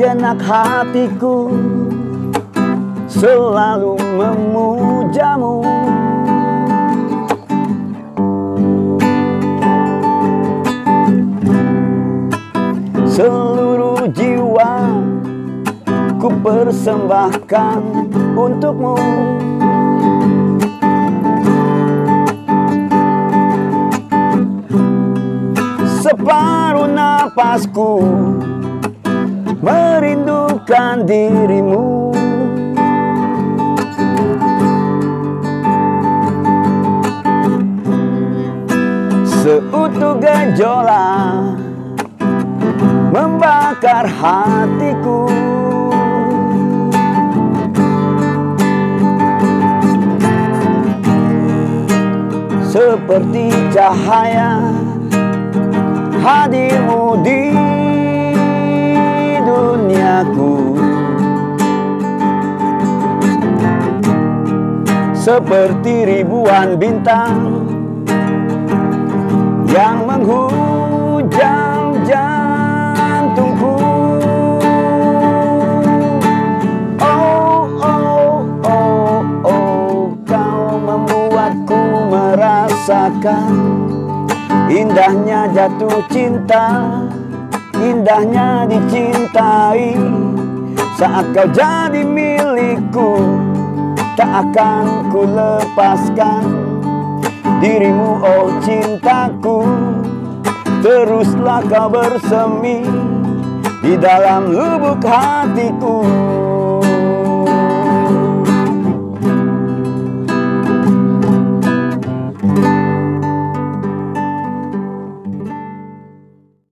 Sejenak hatiku selalu memujamu. Seluruh jiwa ku persembahkan untukmu. Separuh napasku merindukan dirimu. Seutuh gejolak membakar hatiku. Seperti cahaya hadirmu di duniaku Seperti ribuan bintang yang menghujam jantungku. Oh, oh, oh, oh Kau membuatku merasakan Indahnya jatuh cinta Indahnya dicintai. Saat kau jadi milikku Tak akan ku lepaskan. Dirimu oh cintaku Teruslah kau bersemi di dalam lubuk hatiku